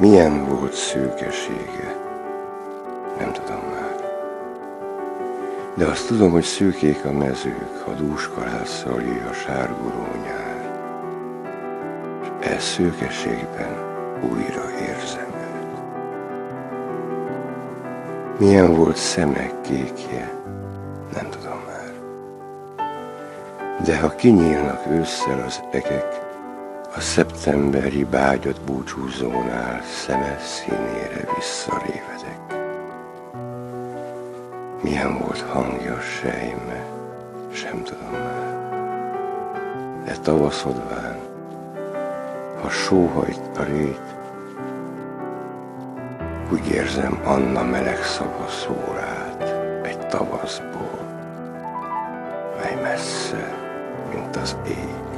Milyen volt szőkesége, nem tudom már. De azt tudom, hogy szűkék a mezők, ha dúskalásszal a sárguló nyár. És e szőkeségben újra érzem őt. Milyen volt szemek kékje, nem tudom már. De ha kinyílnak ősszel az egek, a szeptemberi bágyat búcsúzónál szemes színére visszarévedek. Milyen volt hangja sejme, sem tudom már. E tavaszodván, ha sóhajt a rét, úgy érzem Anna meleg szava szórát egy tavaszból, mely messze, mint az ég.